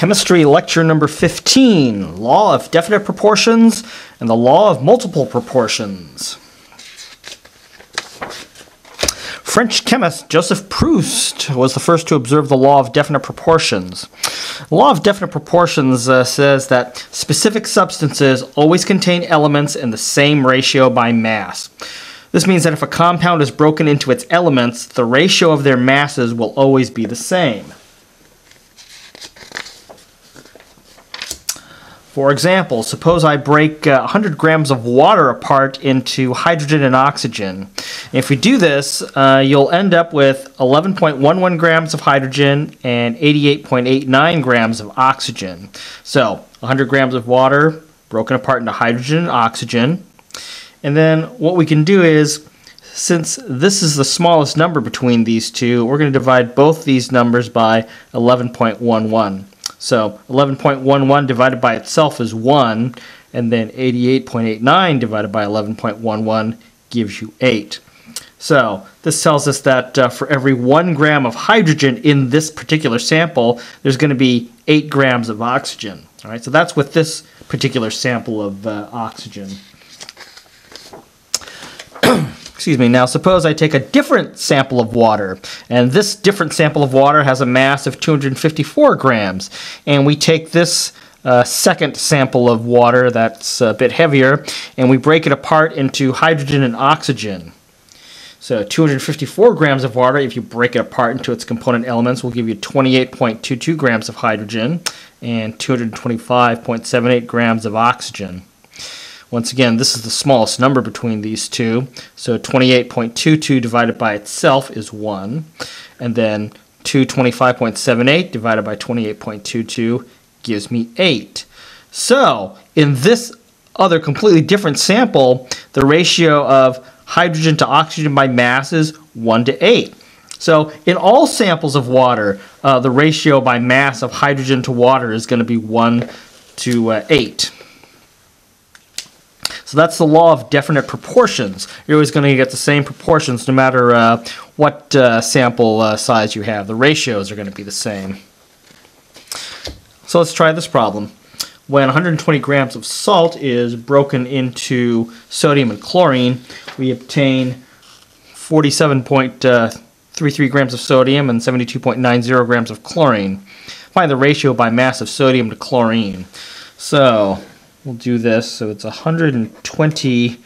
Chemistry lecture number 15 Law of Definite Proportions and the Law of Multiple Proportions. French chemist Joseph Proust was the first to observe the law of definite proportions. The law of definite proportions uh, says that specific substances always contain elements in the same ratio by mass. This means that if a compound is broken into its elements, the ratio of their masses will always be the same. For example, suppose I break uh, 100 grams of water apart into hydrogen and oxygen. If we do this, uh, you'll end up with 11.11 grams of hydrogen and 88.89 grams of oxygen. So, 100 grams of water broken apart into hydrogen and oxygen. And then what we can do is, since this is the smallest number between these two, we're going to divide both these numbers by 11.11. So 11.11 divided by itself is 1, and then 88.89 divided by 11.11 gives you 8. So this tells us that uh, for every 1 gram of hydrogen in this particular sample, there's going to be 8 grams of oxygen. All right, so that's with this particular sample of uh, oxygen. Excuse me. Now, suppose I take a different sample of water, and this different sample of water has a mass of 254 grams, and we take this uh, second sample of water that's a bit heavier, and we break it apart into hydrogen and oxygen. So 254 grams of water, if you break it apart into its component elements, will give you 28.22 grams of hydrogen and 225.78 grams of oxygen. Once again, this is the smallest number between these two. So 28.22 divided by itself is 1. And then 225.78 divided by 28.22 gives me 8. So in this other completely different sample, the ratio of hydrogen to oxygen by mass is 1 to 8. So in all samples of water, uh, the ratio by mass of hydrogen to water is going to be 1 to uh, 8. So that's the law of definite proportions. You're always going to get the same proportions no matter uh, what uh, sample uh, size you have. The ratios are going to be the same. So let's try this problem. When 120 grams of salt is broken into sodium and chlorine, we obtain 47.33 grams of sodium and 72.90 grams of chlorine. Find the ratio by mass of sodium to chlorine. So we'll do this. So it's 120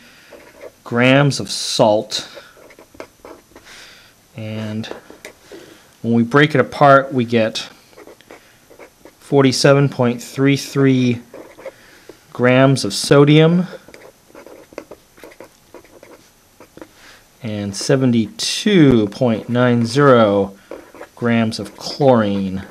grams of salt. And when we break it apart, we get 47.33 grams of sodium and 72.90 grams of chlorine.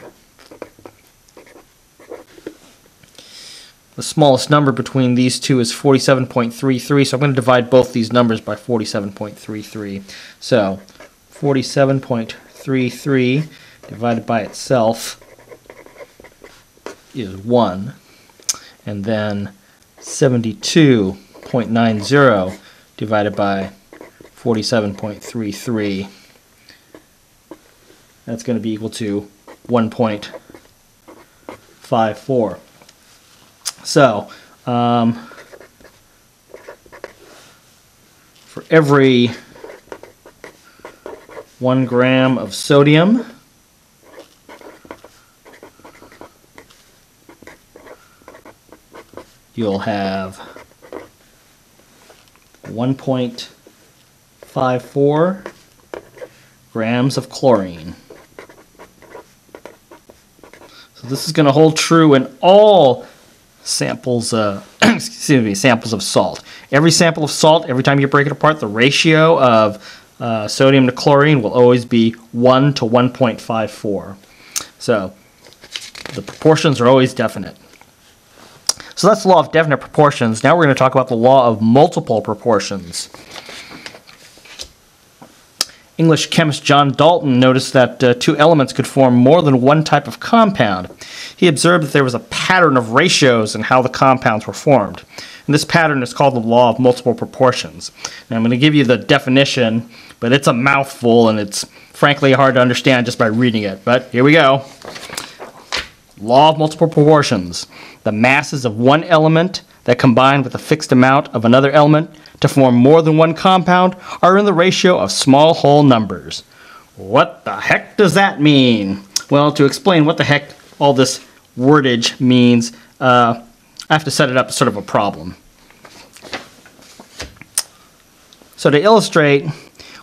The smallest number between these two is 47.33, so I'm going to divide both these numbers by 47.33. So 47.33 divided by itself is 1, and then 72.90 divided by 47.33, that's going to be equal to 1.54. So, um, for every one gram of sodium, you'll have 1.54 grams of chlorine. So this is going to hold true in all samples, uh, excuse me, samples of salt. Every sample of salt, every time you break it apart, the ratio of uh, sodium to chlorine will always be 1 to 1.54. So the proportions are always definite. So that's the law of definite proportions. Now we're going to talk about the law of multiple proportions. English chemist John Dalton noticed that uh, two elements could form more than one type of compound. He observed that there was a pattern of ratios in how the compounds were formed. And this pattern is called the law of multiple proportions. I'm going to give you the definition, but it's a mouthful and it's frankly hard to understand just by reading it. But here we go. Law of multiple proportions. The masses of one element that combine with a fixed amount of another element to form more than one compound are in the ratio of small whole numbers. What the heck does that mean? Well, to explain what the heck all this wordage means, uh, I have to set it up as sort of a problem. So to illustrate,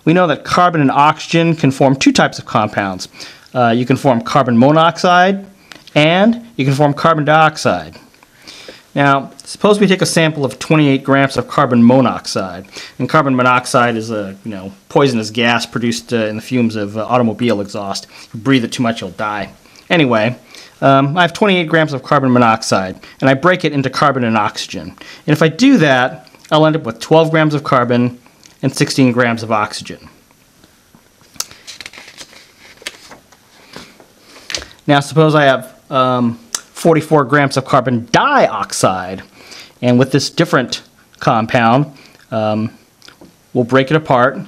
we know that carbon and oxygen can form two types of compounds. Uh, you can form carbon monoxide and you can form carbon dioxide. Now, suppose we take a sample of 28 grams of carbon monoxide. And carbon monoxide is a you know poisonous gas produced uh, in the fumes of uh, automobile exhaust. If you breathe it too much, you'll die. Anyway, um, I have 28 grams of carbon monoxide, and I break it into carbon and oxygen. And if I do that, I'll end up with 12 grams of carbon and 16 grams of oxygen. Now, suppose I have um, 44 grams of carbon dioxide. And with this different compound, um, we'll break it apart.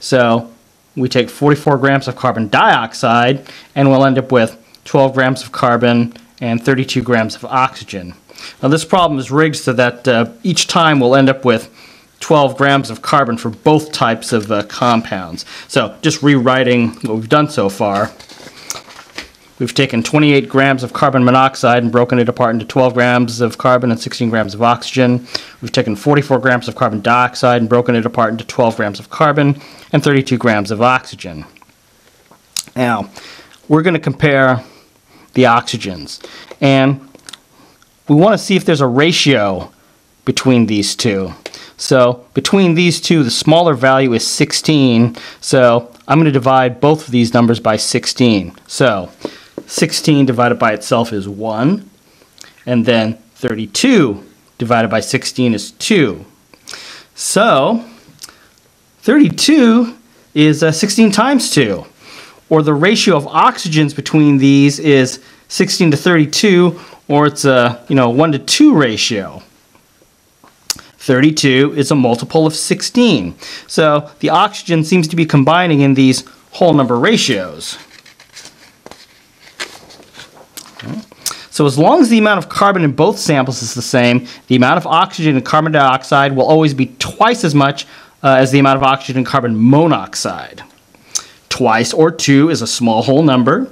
So we take 44 grams of carbon dioxide and we'll end up with 12 grams of carbon and 32 grams of oxygen. Now this problem is rigged so that uh, each time we'll end up with 12 grams of carbon for both types of uh, compounds. So just rewriting what we've done so far. We've taken 28 grams of carbon monoxide and broken it apart into 12 grams of carbon and 16 grams of oxygen. We've taken 44 grams of carbon dioxide and broken it apart into 12 grams of carbon and 32 grams of oxygen. Now, we're going to compare the oxygens. And we want to see if there's a ratio between these two. So between these two, the smaller value is 16. So I'm going to divide both of these numbers by 16. So 16 divided by itself is 1. And then 32 divided by 16 is 2. So 32 is uh, 16 times 2. Or the ratio of oxygens between these is 16 to 32, or it's a you know 1 to 2 ratio. 32 is a multiple of 16. So the oxygen seems to be combining in these whole number ratios. So as long as the amount of carbon in both samples is the same, the amount of oxygen in carbon dioxide will always be twice as much uh, as the amount of oxygen in carbon monoxide. Twice or two is a small whole number.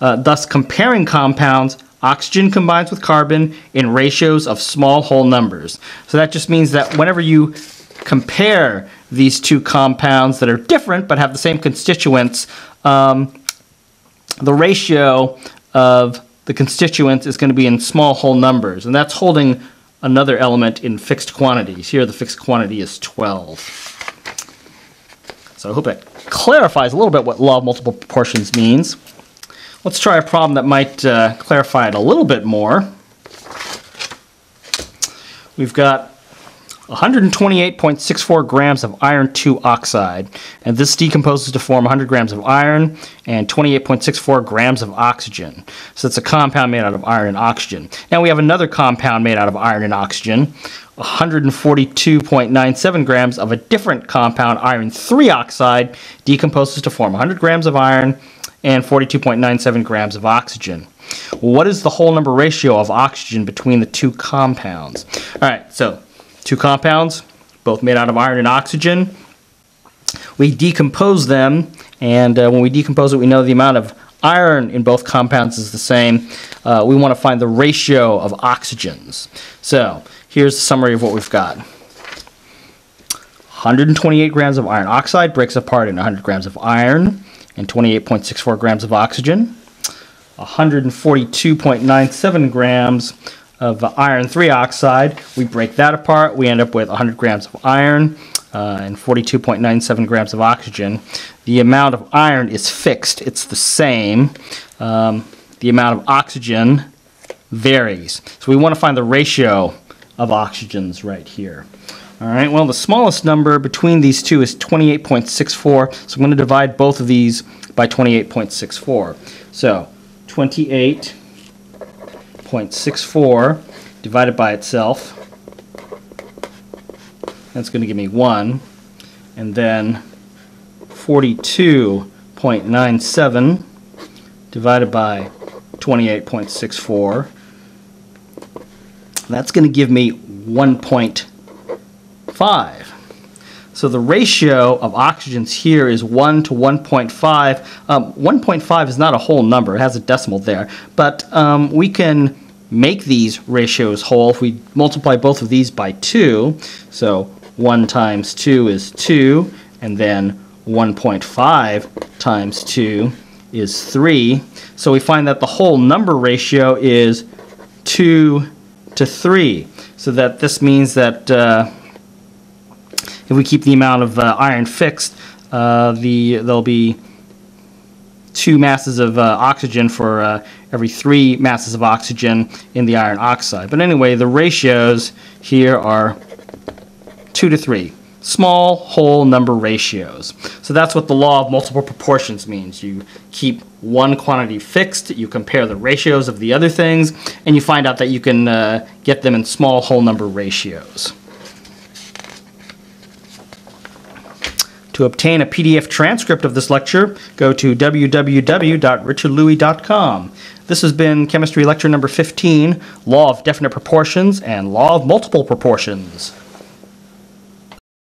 Uh, thus, comparing compounds, oxygen combines with carbon in ratios of small whole numbers. So that just means that whenever you compare these two compounds that are different but have the same constituents, um, the ratio of the constituents is going to be in small whole numbers, and that's holding another element in fixed quantities. Here the fixed quantity is 12. So I hope that clarifies a little bit what law of multiple proportions means. Let's try a problem that might uh, clarify it a little bit more. We've got 128.64 grams of iron 2 oxide, and this decomposes to form 100 grams of iron and 28.64 grams of oxygen. So it's a compound made out of iron and oxygen. Now we have another compound made out of iron and oxygen, 142.97 grams of a different compound, iron 3 oxide, decomposes to form 100 grams of iron and 42.97 grams of oxygen. What is the whole number ratio of oxygen between the two compounds? All right, so two compounds, both made out of iron and oxygen. We decompose them, and uh, when we decompose it, we know the amount of iron in both compounds is the same. Uh, we want to find the ratio of oxygens. So here's the summary of what we've got. 128 grams of iron oxide breaks apart in 100 grams of iron and 28.64 grams of oxygen. 142.97 grams of iron 3 oxide. We break that apart. We end up with 100 grams of iron uh, and 42.97 grams of oxygen. The amount of iron is fixed. It's the same. Um, the amount of oxygen varies. So we want to find the ratio of oxygens right here. All right, well, the smallest number between these two is 28.64, so I'm going to divide both of these by 28.64. So 28.64 divided by itself, that's going to give me 1, and then 42.97 divided by 28.64. That's going to give me 1.5. So the ratio of oxygens here is 1 to 1.5. Um, 1.5 is not a whole number, it has a decimal there, but um, we can make these ratios whole if we multiply both of these by 2. So 1 times 2 is 2, and then 1.5 times 2 is 3. So we find that the whole number ratio is 2 to 3. So that this means that uh, if we keep the amount of uh, iron fixed, uh, the there'll be two masses of uh, oxygen for uh, every three masses of oxygen in the iron oxide. But anyway, the ratios here are 2 to 3 small whole number ratios. So that's what the law of multiple proportions means. You keep one quantity fixed, you compare the ratios of the other things, and you find out that you can uh, get them in small whole number ratios. To obtain a PDF transcript of this lecture, go to www.richardlouie.com. This has been Chemistry Lecture number 15, Law of Definite Proportions and Law of Multiple Proportions.